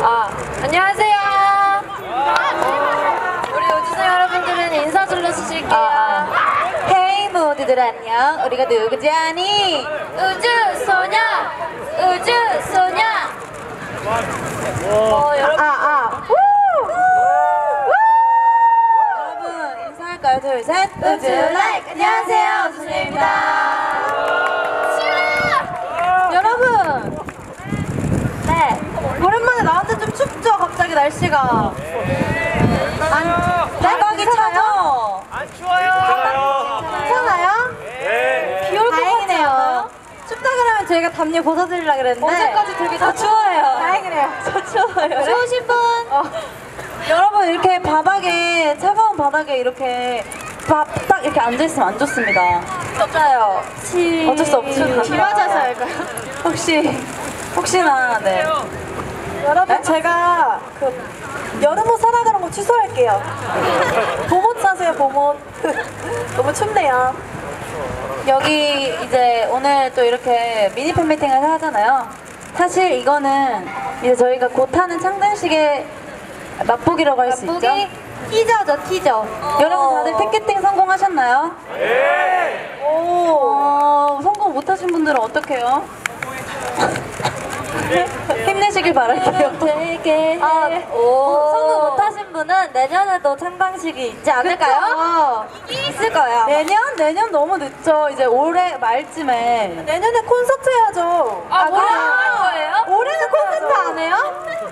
아, 안녕하세요. 우리 우주선 여러분들은 인사 불러주실게요. 아, 헤이 모두들 안녕. 우리가 누구지 아니? 우주 소녀, 우주 소녀. 어, 여러분. 아, 아. 우! 인사할까요? 둘, 셋. 우주 라이크. 안녕하세요. 우주입니다. 여러분. 네. 오랜만에 나왔는데 좀 춥죠? 갑자기 날씨가. 안, 대박이 차죠? 안 추워요. 괜찮아요? 네. 비올 것 다행이네요. 춥다 그러면 저희가 담요 벗어드리려 그랬는데 어제까지 되게 저 추워요. 다행이네요. 저 추워요. 추우신 분? 여러분 이렇게 바닥에 차가운 바닥에 이렇게 바, 딱 이렇게 앉아 있으면 안 좋습니다. 맞아요. 어쩔 수 없죠. 비 맞아서 할까요? 혹시 혹시나 네. 여러분 제가 그 여름옷 사라 그런 거 취소할게요. 봄옷 사세요 봄옷. 너무 춥네요. 여기 이제 오늘 또 이렇게 미니 팬미팅을 하잖아요. 사실 이거는 이제 저희가 곧 하는 창단식의 맛보기라고 할 수 있죠. 티저죠 티저. 여러분 다들 티켓팅 성공하셨나요? 네. 오 어, 성공 못하신 분들은 어떡해요? 힘내시길 바랄게요. 아, 오. 성공 못하신 분은 내년에도 창방식이 있지 않을까요? 있을 거예요. 내년? 내년 너무 늦죠. 이제 올해 말쯤에. 내년에 콘서트 해야죠. 아, 올해 할 거예요? 올해는 콘서트 안 해요?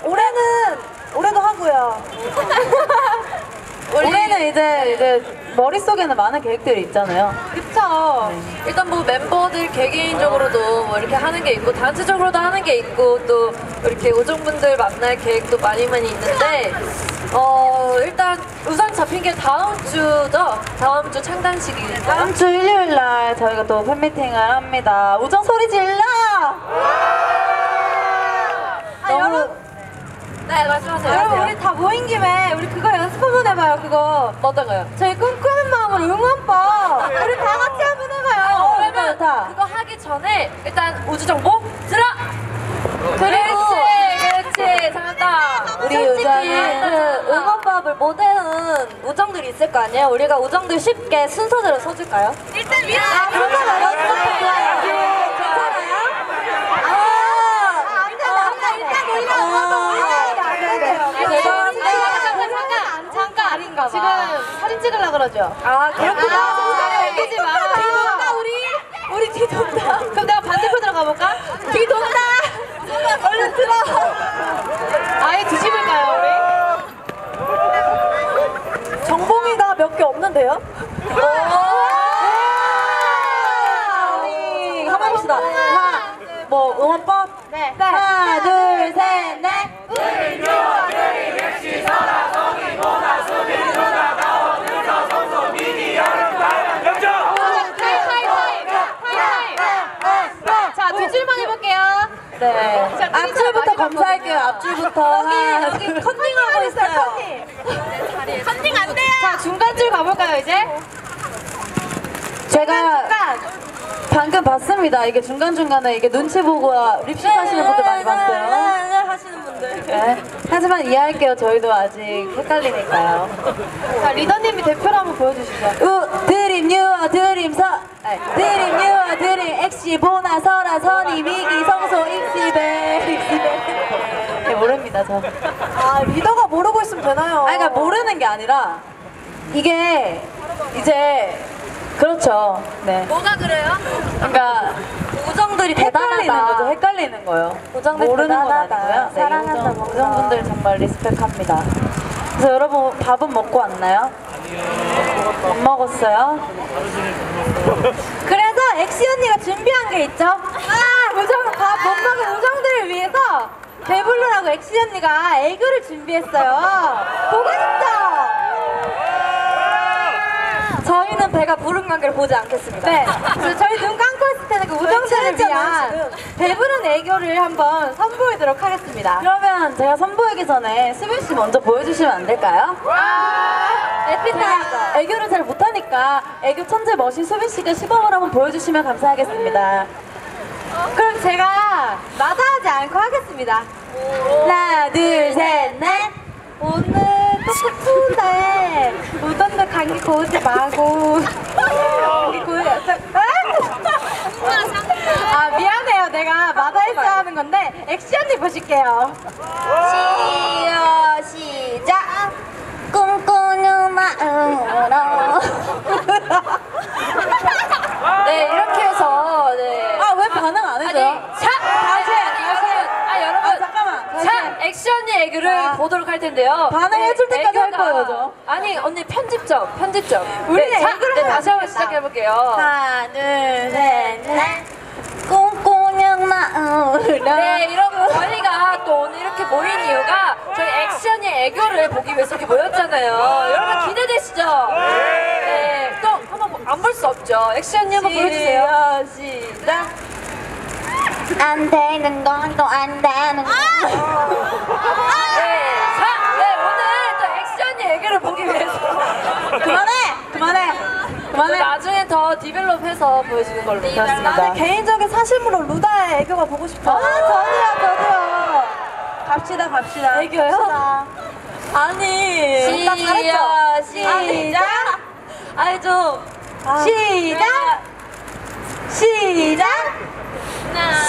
올해는 올해도 하고요. 올해는 이제 이제 머릿속에는 많은 계획들이 있잖아요. 그쵸. 일단 뭐 멤버들 개개인적으로도 뭐 이렇게 하는 게 있고 단체적으로도 하는 게 있고 또 이렇게 오종분들 만날 계획도 많이 많이 있는데 어 일단 우선 잡힌 게 다음 주죠. 다음 주 창단식이니까. 다음 주 일요일 날 저희가 또 팬미팅을 합니다. 우정 소리 질러! 너무 네 말씀하세요. 여러분 우리 다 모인 김에 우리 그거 연습 한번 해봐요. 그거 어떤 거요? 저희 꿈꾸는 마음으로 응원법 우리 다 같이 한번 해봐요. 어, 그러면 좋다. 그거 하기 전에 일단 우주 정보 들어. 그렇지, 그렇지, 잘한다. 우리 우정은 그 응원법을 못 외운 우정들이 있을 거 아니에요? 우리가 우정들 쉽게 순서대로 써줄까요? 일단 위로 아, 그러면 괜찮아요? 아, 안 돼, 안 돼. 일단 우리가 죄송합니다. 잠깐, 잠깐, 잠깐 아닌가 봐. 지금 사진 찍으려 그러죠? 아, 그렇구나. 아, 웃기지 마. 뒤돈다 우리 우리 뒤돈다 그럼 내가 반대편으로 가볼까? 뒤돈다 얼른 들어 아예 뒤집을까요 우리? 정봉이가 몇 개 없는데요? 우리 한번 해봅시다 하나 뭐 응원법? 네 하나 둘셋넷 자, 뒷줄만 해볼게요. 네. 앞줄부터 검사할게요. 앞줄부터. 하나, 여기 둘. 컨닝하고 있어요. 컨닝 안 돼요. 자, 중간줄 가볼까요, 이제? 제가 방금 봤습니다. 이게 중간중간에 이게 눈치 보고 립싱 하시는 분들 많이 봤어요. 하시는 분들. 네. 하지만 이해할게요. 저희도 아직 헷갈리니까요. 자, 리더님이 대표로 한번 보여주시죠. 우, dream, your, dream, 서. dream, your, dream, 엑시, 보나, 설아, 선이, 미기, 성소, 익시베. 저. 아 리더가 모르고 있으면 되나요? 아니, 그러니까 모르는 게 아니라 이게 이제 그렇죠. 네. 뭐가 그래요? 그러니까 우정들이 헷갈리는 대단하다. 거죠. 헷갈리는 거예요. 우정들 모르는 건 대단하다. 아니고요. 네, 사랑한다, 우정, 뭔가. 우정분들 정말 respect합니다. 그래서 여러분 밥은 먹고 왔나요? 못 먹었어요? 그래서 엑시 언니가 준비한 게 있죠. 아 우정 밥 못 먹은 우정들을 위해서 배부르라고 엑시 언니가 애교를 준비했어요. 보고 싶죠? 저희는 배가 부른 관계를 보지 않겠습니다. 네. 그래서 저희 눈 감고 저희한테는 그 우정들을 네, 위한. 배부른 애교를 한번 선보이도록 하겠습니다. 그러면 제가 선보이기 전에 수빈 씨 먼저 보여주시면 안 될까요? 에피타. 애교를 잘 못하니까 애교 천재 멋인 수빈 씨가 시범을 한번 보여주시면 감사하겠습니다. 그럼 제가 마다 하지 않고 하겠습니다. 하나, 둘, 셋, 넷. 오늘 또 추운데 우전도 감기 고우지 마고 감기 고우지 아 미안해요 내가 마다했어야 하는 건데 액션이 보실게요 시여 시작. 꿈꾸는 마음으로. 네 이렇게 해서 네. 아, 왜 반응 안 해줘요? 아니, 자, 다시, 다시. 아, 여러분. 아, 잠깐만. 액션의 애교를 자. 보도록 할 텐데요. 반응해줄 때까지 할 애교가- 거예요, 저. 아니, 언니 편집점, 편집점. 우리는 네, 자, 애교를 네, 하면 다시 한번 되겠다. 시작해볼게요. 하나, 둘, 셋, 넷. 꿈꾸는 마음으로. 네, 이런 저희가 또 오늘 이렇게 모인 이유가 저희 액션의 애교를 보기 위해서 이렇게 모였잖아요. 여러분 기대되시죠? 네. 또 한번 안 볼 수 없죠. 액션이 한번 보여주세요. 시작. 안 되는 건 또 안 되는 거 네. 자, 네, 오늘 또 액션의 애교를 보기 위해서. 그만해! 그만해! 또 그만해! 나중에 더 디벨롭해서 보여주는 걸로. 그렇습니다. 나는 개인적인 사심으로 루다의 애교가 보고 싶어. 아, 저도요, 저도요. 갑시다, 갑시다. 애교요? 아니. 나 잘했죠? 시작. 아니, 좀. 시작. 시작.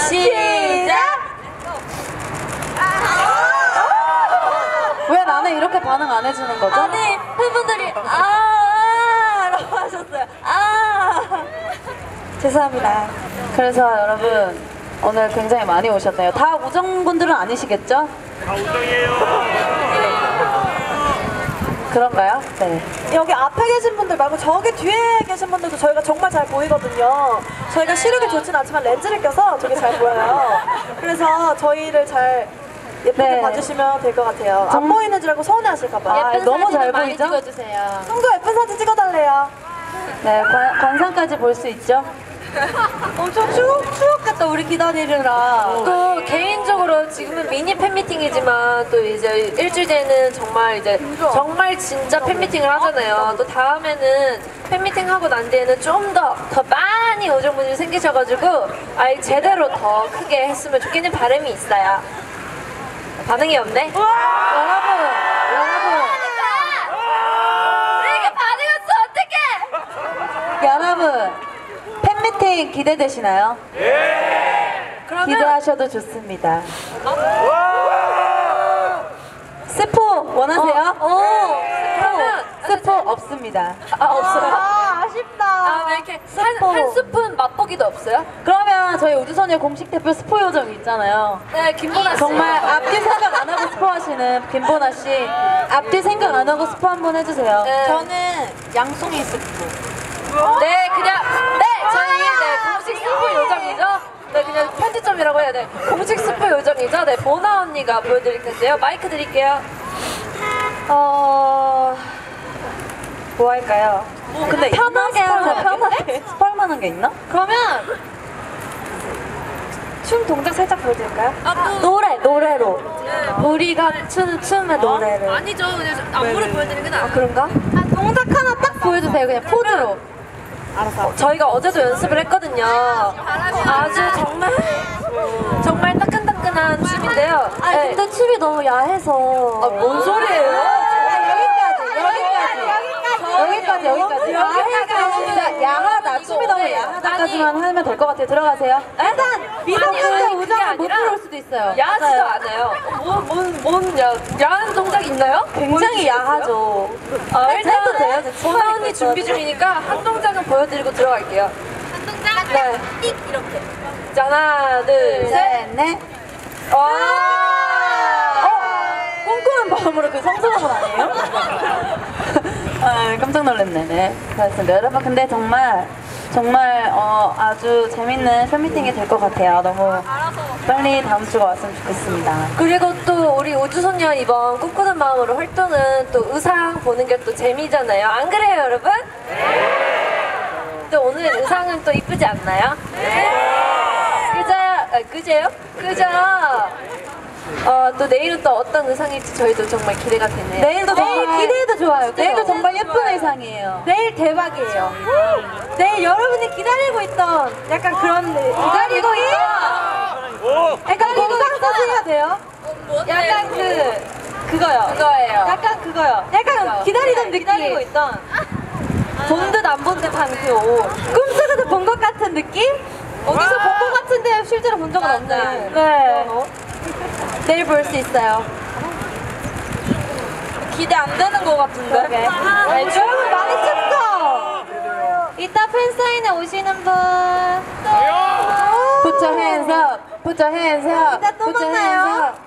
시작. 왜 나는 이렇게 반응 안 해주는 거죠? 아니, 팬분들이, 아, 라고 하셨어요. 아. 죄송합니다. 그래서 여러분 오늘 굉장히 많이 오셨네요. 다 우정분들은 아니시겠죠? 다 우정이에요. 그런가요? 네. 여기 앞에 계신 분들 말고 저기 뒤에 계신 분들도 저희가 정말 잘 보이거든요. 저희가 시력이 좋진 않지만 렌즈를 껴서 되게 잘 보여요. 그래서 저희를 잘 예쁘게 네. 봐주시면 될 것 같아요. 안 정- 보이는 줄 알고 서운해하실까봐. 아, 너무 잘 많이 보이죠? 찍어주세요. 형도 예쁜 사진 찍어달래요. 네, 관, 관상까지 볼 수 있죠? 엄청 추억, 추억같다, 우리 기다리느라. 또 개인적으로 지금은 미니 팬미팅이지만 또 이제 일주일 뒤에는 정말 이제 정말 진짜 팬미팅을 하잖아요. 또 다음에는 팬미팅 하고 난 뒤에는 좀 더, 더 많이 오정분들이 생기셔가지고 아예 제대로 더 크게 했으면 좋겠는 바람이 있어요. 반응이 없네? 여러분, 이렇게 반응 없어, 어떡해! 여러분. 팬미팅 기대되시나요? 그러면 기대하셔도 좋습니다. 스포 원하세요? 어, 그러면 스포 없습니다. 아 없어요. 아 아쉽다 아, 왜 이렇게 한, 한 스푼 맛보기도 없어요? 그러면 저희 우주소녀 공식 대표 스포 요정 있잖아요. 네, 김보나 씨. 정말 앞뒤 생각 안 하고 스포 하시는 김보나 씨 앞뒤 생각 안 하고 스포 한번 해주세요. 네. 저는 양송이 스포. 네, 그냥 네, 네 공식 스포 요정이죠. 네, 그냥 편집점이라고 해야 돼. 공식 스포 요정이죠. 네, 보나 언니가 보여드릴 텐데요. 마이크 드릴게요. 어, 뭐 할까요? 근데 편하게 하자, 편하게 스포할 만한 게 있나? 그러면 춤 동작 살짝 보여드릴까요? 노래 노래로. 우리가 추는 춤의 노래를. 아니죠. 그냥 안무를 보여드리는 게 나아요. 그런가? 아, 동작 하나 딱 보여주세요 그냥 포즈로 어, 저희가 어제도 연습을 했거든요. 아주 정말 정말 따끈따끈한 춤인데요. 아 네. 근데 춤이 너무 야해서. 아, 뭔 소리예요? 여기까지 여기까지 여기까지 여기까지 야하다 춤이 너무 야하다까지만 하면 될 것 같아요. 들어가세요. 일단 미성년자 우정을 못 부를 수도 있어요 야하지도 않아요. 뭔뭔뭔 야, 야한 동작 있나요? 굉장히 야하죠. 아, 해도 일단 돼요? 저 보나 치마 언니 준비. 중이니까 한 동작은 보여드리고 들어갈게요. 한 동작 네. 띡 이렇게. 자, 하나, 둘, 셋. 셋, 넷. 와! 어? 꿈꾸는 마음으로 그 성스러운 아니에요? 아, 깜짝 놀랐네. 네. 그렇습니다. 여러분, 근데 정말, 정말, 어, 아주 재밌는 팬미팅이 될 것 같아요. 너무 빨리 다음 주가 왔으면 좋겠습니다. 그리고 또 우리 우주소녀 이번 꿈꾸는 마음으로 활동은 또 의상 보는 게 또 재미잖아요. 안 그래요, 여러분? 또 오늘 의상은 또 이쁘지 않나요? 그죠? 아, 그제요? 그죠? 어, 또 내일은 또 어떤 의상일지 저희도 정말 기대가 되네요. 내일도 내일 정말 기대해도 좋아요. 내일도? 정말 예쁜 의상이에요. 내일 대박이에요. 내일 여러분이 기다리고 있던 약간 그런 기다리고 있던 오! 약간 공상소스 해야 돼요. 약간 그 그거요. 그거예요. 약간 그거요. 약간 기다리던 느낌. 기다리고 있던 본 듯 안 본 듯한 그 옷. 꿈속에서 본 것 같은 느낌? 어디서 본 것 같은데 실제로 본 적은 없네. 네. 그런 옷. 내일 볼 수 있어요. 기대 안 되는 것 같은데. 네. 여러분 많이 춥죠? 이따 팬사인회 오시는 분. Put your hands up. Put your hands up. 이따 또 Put your 만나요. hands up.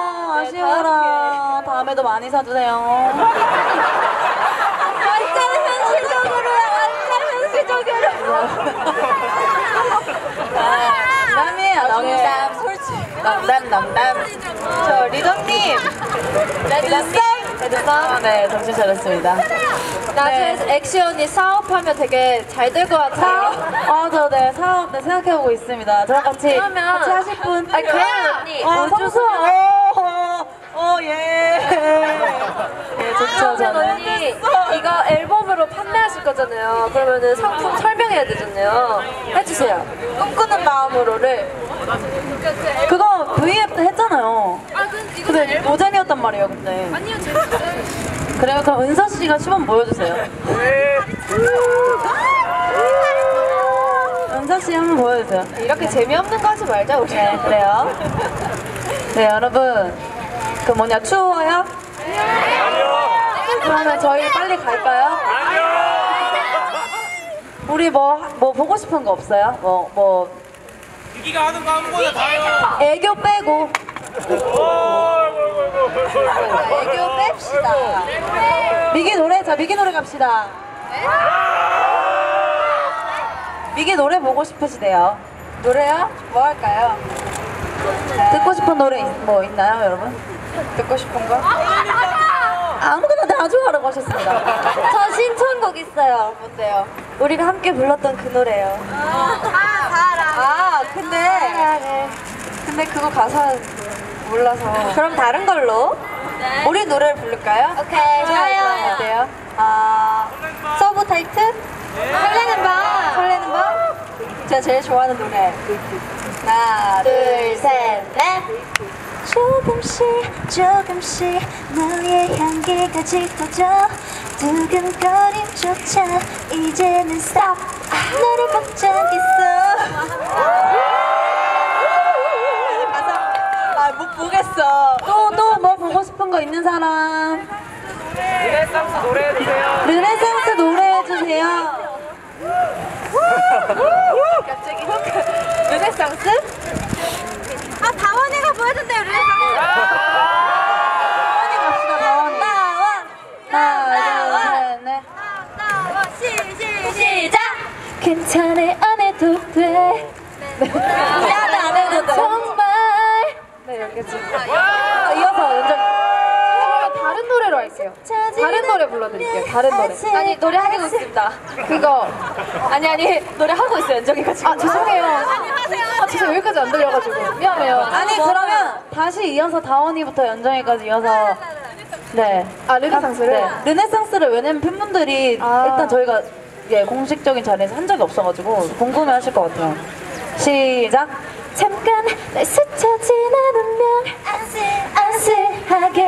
아, 아쉬워라. 다음에도 많이 사주세요. 완전 현실적으로야. 완전 현실적으로. 남이에요, 농담. 솔직히. 농담, 농담. 저 리더님. 레드썸? 레드썸? 네, 정신 차렸습니다. 나중에 액션이 사업하면 되게 잘 될 것 같아요. 아, 저 네, 사업 네, 생각해보고 있습니다. 저랑 같이, 그러면- 같이 하실 분? 아, 그러면 언니. 어, 성수. 어, 어, 어, 예. 예, 저는. 언니 이거 앨범으로 판매하실 거잖아요. 그러면은 상품 설명해야 되잖아요. 해주세요. 꿈꾸는 마음으로를. 그거 V앱 때 했잖아요. 근데 노잼이었단 말이에요, 근데. 아니요 재밌어요. 그래요? 그럼 은서 씨가 시범 보여주세요. 은서 씨 한번 보여주세요. 이렇게 재미없는 거 하지 말자 우리. 네, 그래요. 네, 여러분. 그 뭐냐, 추워요? 그러면 저희 빨리 갈까요? 우리 뭐, 뭐 보고 싶은 거 없어요? 뭐, 뭐, 이기가 하는 거 아무거나 다요. 애교 빼고. 애교 뺍시다. 미기 노래, 자, 미기 노래 갑시다. 미기 노래 보고 싶으시대요. 노래요? 뭐 할까요? 듣고 싶은 노래 있- 뭐 있나요, 여러분? 듣고 싶은 거? 아무거나 다 좋아하라고 하셨습니다. 저 신청곡 있어요. 뭔데요? 우리가 함께 불렀던 그 노래요. 아, 근데 근데 그거 가사 몰라서. 그럼 다른 걸로 우리 노래를 부를까요? 오케이, 좋아요. 어때요? 아, 서브 타이틀? 설레는 밤. 설레는 밤? 제가 제일 좋아하는 노래. 하나, 둘, 셋, 넷. 조금씩 조금씩 너의 향기가 짙어져 두근거림조차 이제는 stop 너를 걱정했어 아, 못 보겠어. 또, 또 뭐 보고 싶은 거 있는 사람? 르네상스 노래해주세요. 르네상스 노래해주세요. 갑자기 르네상스? 아 다원이가 보여준대요 셋, 넷. 시작 괜찮아 안 해도 돼 미안해, 안 해도 돼. 정말 네, 이렇게. 아, 이어서 연정. 다른 노래로 할게요. 다른 노래 불러드릴게요. 다른 노래. 아니 노래 하고 있습니다. 그거 아니 아니 노래 하고 있어요. 연정이가 지금. 아 죄송해요. 아 죄송 여기까지 안 들려가지고 미안해요. 아니, 그러면 다시 이어서 다원이부터 연정이까지 이어서. 네. 아 르네상스를. 네. 르네상스를 왜냐면 팬분들이 아. 일단 저희가 예, 공식적인 자리에서 한 적이 없어가지고 궁금해 하실 것 같아요. 시작. 잠깐 날 스쳐 지나면 안쓰하게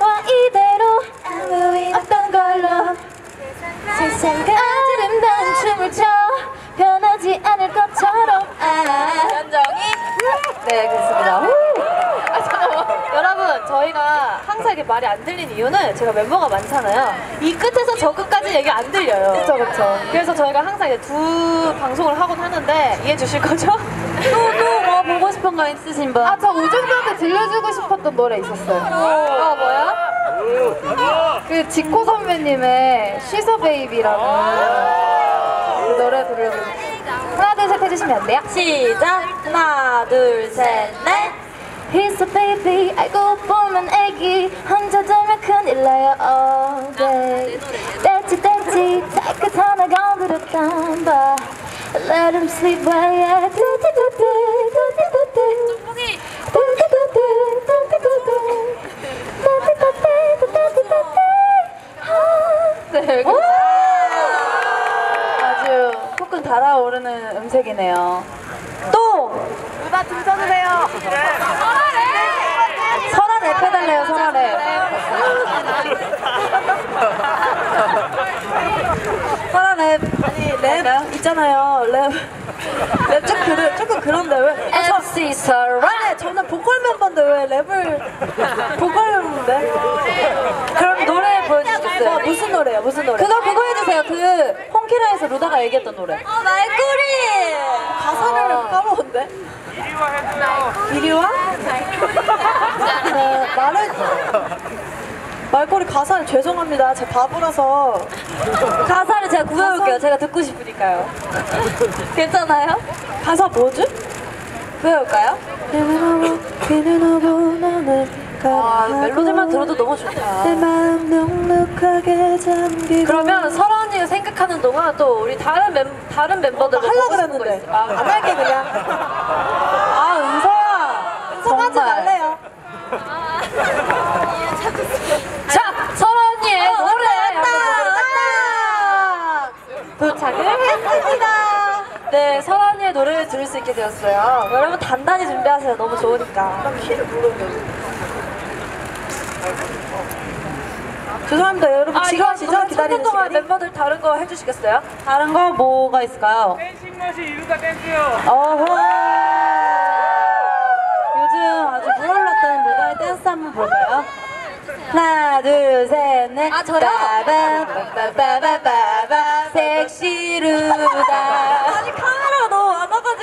와 이대로 아무 일 없던 걸로 세상과 아름다운 춤을 춰 변하지 않을 연정이. 네 그렇습니다. 아 잠깐만. 여러분 저희가 항상 이렇게 말이 안 들리는 이유는 제가 멤버가 많잖아요. 이 끝에서 저 끝까지 얘기 안 들려요. 그렇죠 그렇죠. 그래서 저희가 항상 이제 두 방송을 하곤 하는데 이해해 주실 거죠? 또뭐 보고 싶은 거 있으신 분? 아, 저 우정들한테 들려주고 싶었던 노래 있었어요. 아, 뭐야? 그 지코 선배님의 시서 베이비라는 그 노래 들려주고 해주시면 안 돼요? 시작! 하나, 둘, 셋, 넷! He's a baby, 알고 보면 애기. 혼자 들면 큰일 나요. all day 떼치 떼치 따뜻하나 건드렸단 봐 Let him sleep while yeah 뚜띠뚜띠 뚜띠뚜띠 네, 음색이네요. 또 누나 등 쳐주세요. 설아 랩 해달래요, 설아 랩. 설아 랩. 아니 랩 있잖아요. 랩. 랩좀 그래 조금 그런데 왜? 아, 저, MC 설아 아니 저는 보컬 멤버인데 왜 랩을 보컬 멤버인데? 그럼 노래 어, 보여주시겠어요? 무슨 노래요? 무슨 노래? 그거 그거 해주세요. 그 홈키라에서 루다가 얘기했던 노래. 어 말꼬리 가사를 까먹었는데 이리와 해줘요. 이리와? 네, 말을 말꼬리 가사를 죄송합니다 제 바보라서 가사를 제가 구해올게요. 제가 듣고 싶으니까요. 괜찮아요? 가사 뭐지? 구해올까요? 아, 멜로디만 들어도 너무 좋다. 내 마음 눅눅하게 잠기고 그러면 설아 언니가 생각하는 동안 또 우리 다른 멤 다른 멤버들도 하려고 보고 싶은 거 그랬는데. 아, 안 할게 그냥 아, 은서야. 성하지 말래요 자, 설아 언니의 어, 노래 왔다 한번 도착을 했습니다. 네, 설아 언니의 노래를 들을 수 있게 되었어요. 여러분 단단히 준비하세요. 너무 좋으니까. 키를 모르는데 죄송합니다 여러분 아, 지금 시죠 기다리는 동안 시간이 멤버들 다른 거 해주시겠어요? 다른 거 뭐가 있을까요? 댄싱 머신 이루다 댄스요. 어허. 요즘 아주 물올랐다는 루다의 댄스 한번 볼까요? 하나, 둘, 셋, 넷. 아, 저요? 빠바바바바바바 섹시 루다.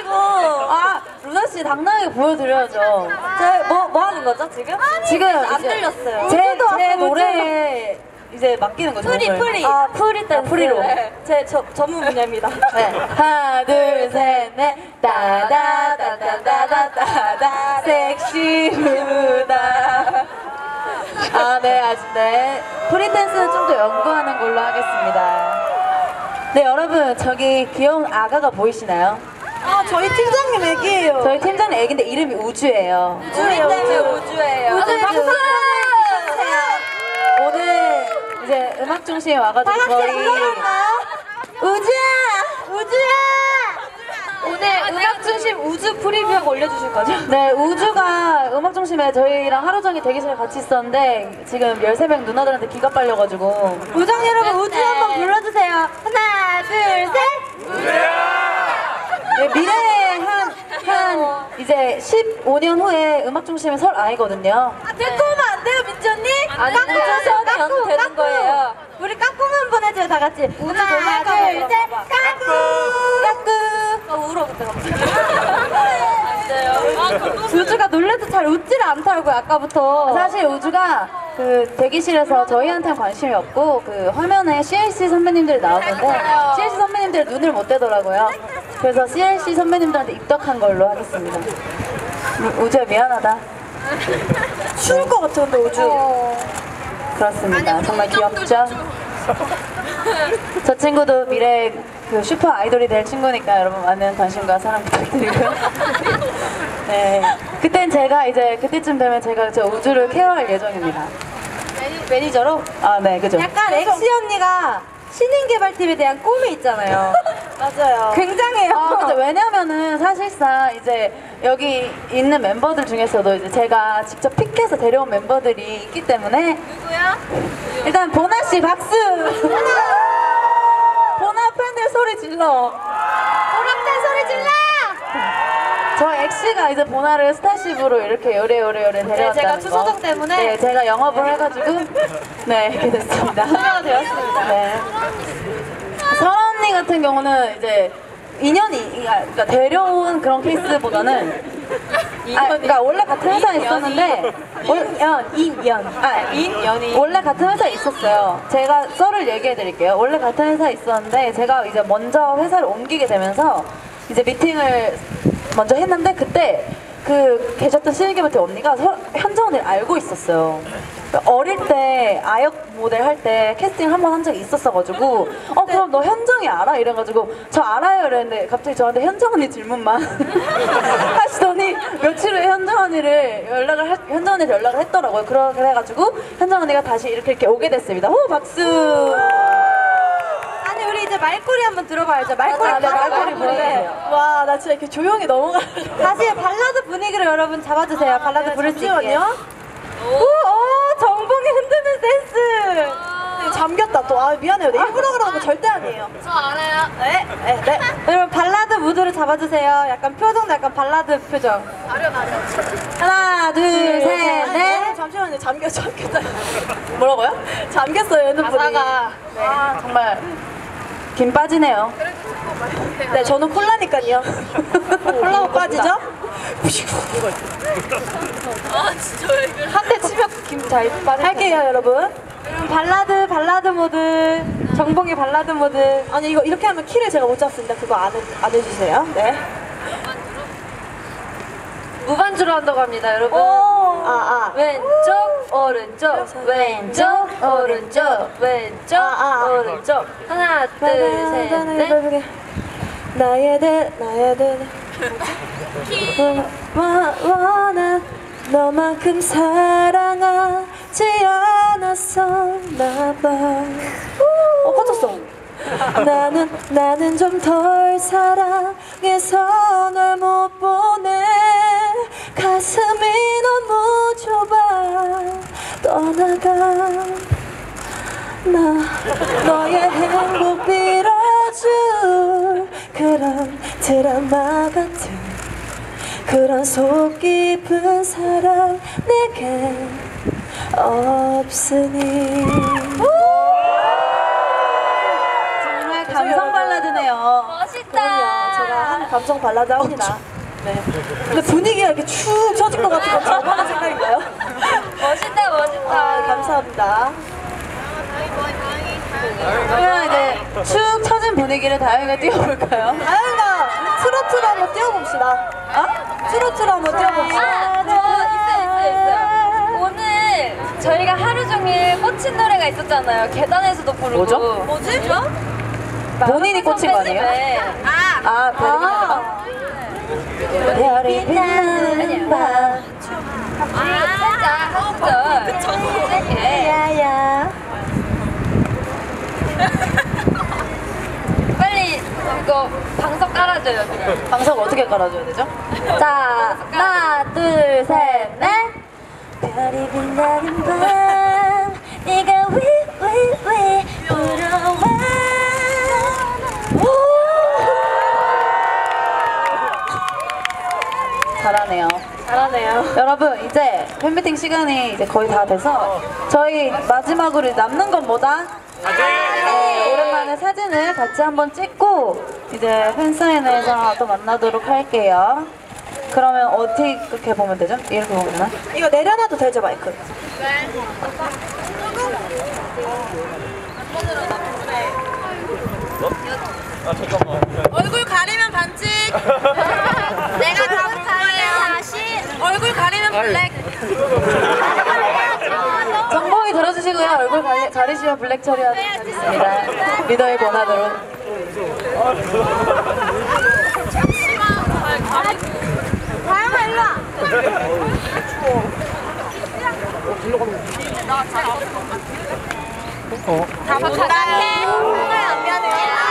많아가지고. 아, 루다 씨 당당하게 보여드려야죠. 제뭐 뭐 하는 거죠 지금? 지금 안 이제 들렸어요. 제, 제 노래에 이제 맡기는 거죠. 프리. 프리. 아 프리 댄스. 프리로. 네, 제 저, 전문 분야입니다. 네. 하나, 둘, 셋, 넷. 따다다다다다다다. 섹시 루다. 아, 네, 아직, 네. 프리 댄스는 좀 더 연구하는 걸로 하겠습니다. 네, 여러분, 저기 귀여운 아가가 보이시나요? 아 저희 팀장님 애기예요 저희 팀장님 애기인데 이름이 우주예요. 우리 때문에 우주예요. 우주, 박수! 오늘 이제 음악 중심에 와가지고 저희 우주야! 우주야! 오늘 음악 중심 우주 프리뷰하고 올려주실 거죠? 네, 우주가 음악 중심에 저희랑 하루 종일 대기실에 같이 있었는데 지금 13명 누나들한테 기가 빨려가지고 우정 여러분 우주 한번 불러주세요 하나 둘셋 네, 미래에 한, 한 이제 15년 후에 음악 중심에 설 아이거든요. 데리고 오면 안 돼요 민지 언니? 아니, 깎고, 선이 깎고, 연 되는 깎고. 거예요. 우리 깎고만 한번 해줘요 다 같이 우주 하나 둘셋 까꿍 깎고 아, 울어 그때 갑자기. 안 돼요. 아, 우주가 놀래도 잘 웃지를 않더라고요 아까부터 사실 우주가 그 대기실에서 저희한테는 관심이 없고 그 화면에 CLC 선배님들이 나오는데 CLC 선배님들 눈을 못 떼더라고요. 그래서 CLC 선배님들한테 입덕한 걸로 하겠습니다. 음, 우주야 미안하다. 추울 것 같아 근데 우주 그렇습니다. 정말 귀엽죠? 저 친구도 미래 그 슈퍼 아이돌이 될 친구니까 여러분 많은 관심과 사랑 부탁드리고요. 네. 그땐 제가 이제 그때쯤 되면 제가 저 우주를 care할 예정입니다. 매니저로? 아, 네, 그죠. 약간 엑시 언니가 신인 개발팀에 대한 꿈이 있잖아요 맞아요 굉장해요 아, 그죠. 왜냐면은 사실상 이제 여기 있는 멤버들 중에서도 이제 제가 직접 pick해서 데려온 멤버들이 있기 때문에 누구야? 일단 보나 씨 박수. 보나 팬들 소리 질러. 오락대 소리 질러 저 엑시가 이제 보나를 스타쉽으로 이렇게 요래요래요래 데려왔다는 제가 거. 추소정 때문에 네, 제가 영업을 해가지고 네 이렇게 됐습니다. 소녀가 되었습니다 네. 설아 언니 같은 경우는 이제 인연이 아, 그러니까 데려온 그런 케이스보다는 아, 그러니까 원래 같은 회사에 있었는데 원- 연, 인연 아, 인연이 원래 같은 회사에 있었어요. 제가 썰을 얘기해 드릴게요. 원래 같은 회사에 있었는데 제가 이제 먼저 회사를 옮기게 되면서 이제 미팅을 먼저 했는데 그때 그 계셨던 신일기부터 언니가 서, 현정 언니를 알고 있었어요. 어릴 때 아역 모델 할 때 캐스팅 한 번 한 적이 있었어가지고 어 그럼 너 현정이 알아? 이래가지고 저 알아요 이랬는데 갑자기 저한테 현정 언니 질문만 하시더니 며칠 후에 현정 언니를 연락을 하, 현정 언니를 연락을 했더라고요. 그러, 그래가지고 현정 언니가 다시 이렇게 이렇게 오게 됐습니다. 호 박수. 아니 말꼬리 한번 들어봐야죠. 말꼬리 아, 네, 말꼬리 보여주세요. 와, 나 진짜 이렇게 조용히 넘어가. 다시 발라드 분위기로 여러분 잡아주세요. 발라드 부를 수 있게. 잠시만요. 오, 오, 정봉이 흔드는 센스. 잠겼다 또. 아, 미안해요. 네, 일부러 그러는 거 절대 아니에요. 저 알아요. 네, 네, 네. 여러분 발라드 무드를 잡아주세요. 약간 표정도 약간 발라드 표정. 하나, 둘, 셋, 넷. 네. 잠시만요. 잠겨, 잠겼다. 뭐라고요? 잠겼어요, 핸드폰이. 아, 정말 김 빠지네요. 네, 저는 콜라니까요. 콜라고 빠지죠? 아 진짜 왜 그래? 한 대 치면 김잘 빠져. 할게요, 여러분. 발라드 발라드 모드. 정봉이 발라드 모드. 아니, 이거 이렇게 하면 키를 제가 못 잡습니다. 그거 안, 해, 안 해주세요. 네. 무반주로 한다고 합니다, 여러분. 아, 아. 왼쪽, 오른쪽, 왼쪽, 오른쪽, 왼쪽, 아, 아. 오른쪽. 하나, 둘, 셋, 넷. 나의 대 나의 대 와, 원한 너만큼 사랑하지 않았었나 봐. 어, 꺼졌어. 나는 나는 좀 덜 사랑해서 널 못 보내. 가슴이 너무 좁아. 떠나가. 나 너의 행복 빌어줄 그런 드라마 같은 그런 속 깊은 사랑 내게 없으니 멋있다. 제가 한 감성 발라드 합니다 네. 근데 분위기가 이렇게 축 처진 것 같은 건 저만의 생각인가요? 멋있다 멋있다. 아, 감사합니다 그러면 이제 축 처진 분위기를 다영이가 띄워볼까요? 다영이가 트로트로 한번 띄워봅시다 어? 트로트로 한번 띄워봅시다 아, 저 있어요, 있어요, 있어요. 오늘 저희가 하루 종일 꽂힌 노래가 있었잖아요. 계단에서도 부르고. 뭐죠? 뭐지? 저? 본인이 꽂힌 거 아니에요? 아, 아, 별이 별이 빛나는 밤. 아, 살짝 한 소절. 세게. 야야 빨리 이거 방석 깔아줘요. 그냥. 방석 어떻게 깔아줘야 되죠? 자, 하나, 둘, 셋, 넷. 별이 빛나는 밤 네가 왜왜왜 불어와 잘하네요. 잘하네요 여러분 이제 팬미팅 시간이 이제 거의 다 돼서 저희 마지막으로 남는 건 뭐다? 네, 오랜만에 사진을 같이 한번 찍고 이제 팬사인회에서 또 만나도록 할게요. 그러면 어떻게 보면 되죠? 이렇게 보면 되나? 이거 내려놔도 되죠 마이크 얼굴 가리면 반칙. 내가 잡을 거예요. 다시. 얼굴 가리면 블랙. 정봉이 들어주시고요. 얼굴 가리, 가리시면 블랙 처리하도록 하겠습니다. 리더의 권한으로. 다영아 일로 와. 다 부탁해. 안 미안해.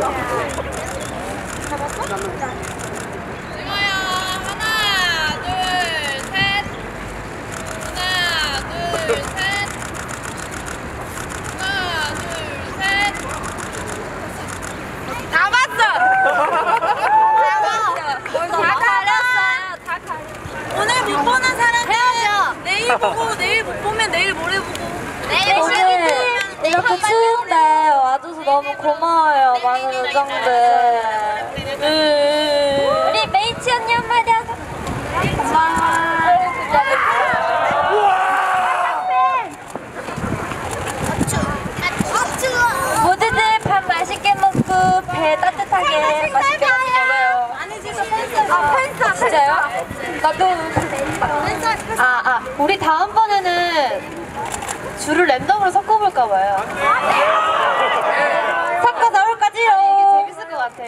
찍어요. 하나, 둘, 셋. 하나, 둘, 셋. 하나, 둘, 셋. 다 봤어. 다 봤어. 다 가렸어요. 다 가렸어. 오늘 못 보는 사람 해야죠. 내일 보고 내일 못 보면 내일 모레 보고. 내일 오늘 이렇게 추운데 와줘서 너무 고마워요, 많은 우정들. 우리 메이치 언니 한마디 하자 고마워. 나도. 아, 아, 우리 다음번에는 줄을 랜덤으로 섞어볼까 봐요. 섞어 나올 거지요. 이게 재밌을 것 같아.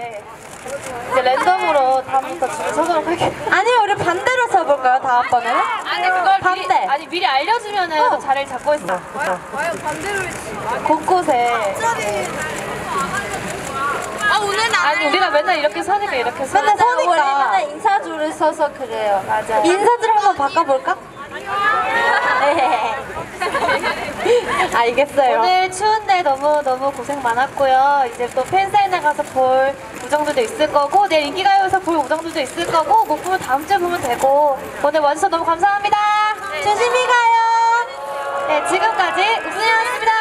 이제 랜덤으로 다음부터 줄을 서도록 할게요. 아니면 우리 반대로 써볼까요, 다음번에는? 아니 그걸 반대. 미리, 아니 미리 알려주면은 또 자리를 잡고 있어. 곳곳에. 아 오늘 나 아니 우리가 맨날 이렇게 서니까 이렇게 서. 맨날 서니까. 우리 인사줄을 서서 그래요. 맞아. 인사줄 한번 바꿔볼까? 네. 알겠어요. 오늘 추운데 너무 너무 고생 많았고요. 이제 또 팬사인회 가서 볼 우정들도 있을 거고 내일 인기가요에서 볼 우정들도 있을 거고 못 보면 다음 주에 보면 되고 오늘 와주셔서 너무 감사합니다. 조심히 가요. 네 지금까지 우승이었습니다.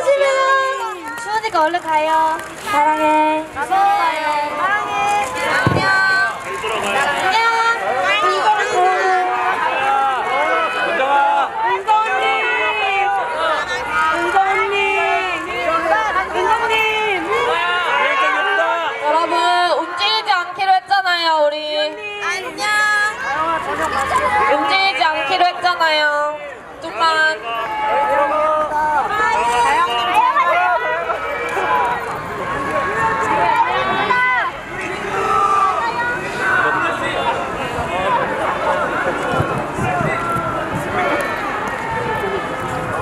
조심해요. 추우니까 얼른 가요. 사랑해. 무서워요. 사랑해. 안녕. 안녕. 은정아. 계획장이 없다. 여러분 움직이지 않기로 했잖아요 우리. 안녕. 움직이지 않기로 했잖아요.